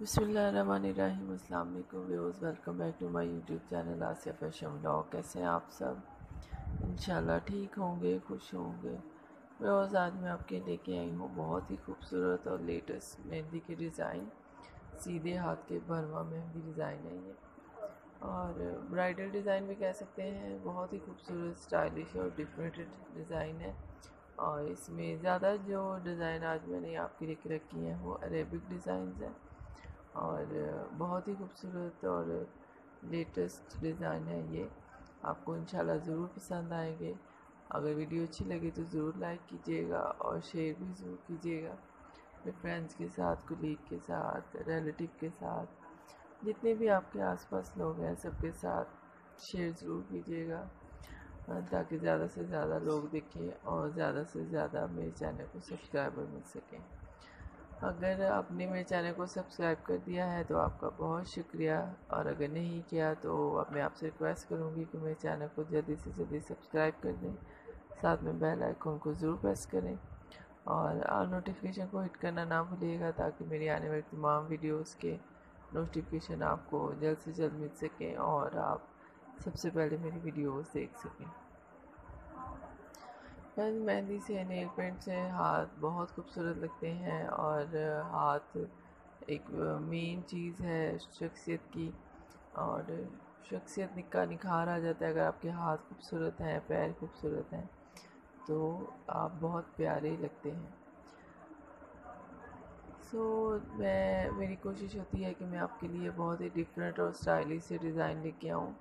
बिसमीम अल्लाम welcome back to my YouTube channel Asiya fashion blog कैसे हैं आप सब? इंशाल्लाह ठीक होंगे, खुश होंगे। व्यूज़ आज मैं आपके लेके आई हूँ बहुत ही खूबसूरत और लेटेस्ट मेहंदी की डिज़ाइन। सीधे हाथ के भरवा मेहंदी डिज़ाइन है ये। और ब्राइडल डिज़ाइन भी कह सकते हैं। बहुत ही खूबसूरत, स्टाइलिश और डिफरेंट डिज़ाइन है। और इसमें ज़्यादा जो डिज़ाइन आज मैंने आपके लेके रखी हैं वो अरेबिक डिज़ाइन हैं। और बहुत ही खूबसूरत और लेटेस्ट डिज़ाइन है ये। आपको इंशाल्लाह ज़रूर पसंद आएँगे। अगर वीडियो अच्छी लगे तो ज़रूर लाइक कीजिएगा और शेयर भी ज़रूर कीजिएगा। अपने फ्रेंड्स के साथ, कुलीग के साथ, रिलेटिव के साथ, जितने भी आपके आसपास लोग हैं सबके साथ शेयर ज़रूर कीजिएगा। ताकि ज़्यादा से ज़्यादा लोग देखें और ज़्यादा से ज़्यादा मेरे चैनल को सब्सक्राइबर मिल सकें। अगर आपने मेरे चैनल को सब्सक्राइब कर दिया है तो आपका बहुत शुक्रिया। और अगर नहीं किया तो अब मैं आपसे रिक्वेस्ट करूँगी कि मेरे चैनल को जल्दी से जल्दी सब्सक्राइब कर दें। साथ में बेल आइकॉन को ज़रूर प्रेस करें। और आल नोटिफिकेशन को हिट करना ना भूलिएगा, ताकि मेरी आने वाली तमाम वीडियोस के नोटिफिकेशन आपको जल्द से जल्द मिल सकें और आप सबसे पहले मेरी वीडियोस देख सकें। मेहंदी से नेल पेंट से हाथ बहुत खूबसूरत लगते हैं और हाथ एक मेन चीज़ है शख्सियत की और शख्सियत का निखार आ जाता है अगर आपके हाथ खूबसूरत हैं पैर खूबसूरत हैं तो आप बहुत प्यारे लगते हैं। सो so, मैं मेरी कोशिश होती है कि मैं आपके लिए बहुत ही डिफरेंट और स्टाइलिश से डिज़ाइन लेके आऊँ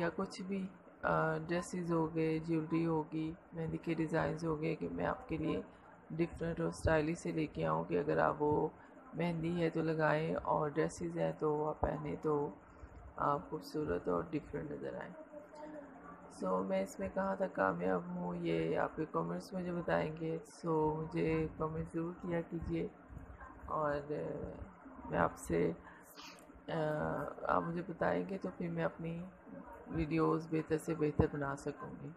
या कुछ भी ड्रेसेस हो गए ज्वेलरी होगी मेहंदी के डिज़ाइंस हो गए कि मैं आपके लिए डिफरेंट और स्टाइलिश से लेके आऊँ कि अगर आप वो मेहंदी है तो लगाएँ और ड्रेसेस हैं तो आप पहने तो आप खूबसूरत और डिफरेंट नज़र आएँ। सो so, मैं इसमें कहाँ तक कामयाब हूँ ये आपके कमेंट्स मुझे बताएँगे। सो so, मुझे कमेंट ज़रूर किया कीजिए और मैं आपसे आप मुझे बताएँगे तो फिर मैं अपनी वीडियोस बेहतर से बेहतर बना सकूँगी।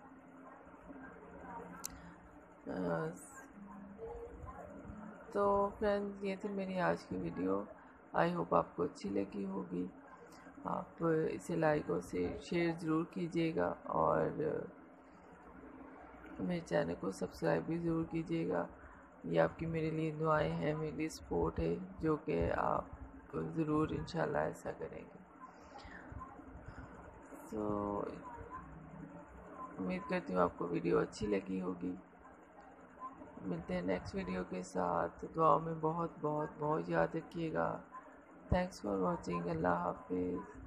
तो फ्रेंड्स ये थी मेरी आज की वीडियो आई होप आपको अच्छी लगी होगी। आप इसे लाइक और से शेयर ज़रूर कीजिएगा और मेरे चैनल को सब्सक्राइब भी ज़रूर कीजिएगा। ये आपकी मेरे लिए दुआएँ हैं, मेरे लिए सपोर्ट है, जो कि आप ज़रूर इंशाल्लाह ऐसा करेंगे। सो उम्मीद करती हूँ आपको वीडियो अच्छी लगी होगी। मिलते हैं नेक्स्ट वीडियो के साथ। दुआ में बहुत बहुत बहुत याद रखिएगा। थैंक्स फॉर वॉचिंग अल्लाह हाफिज़।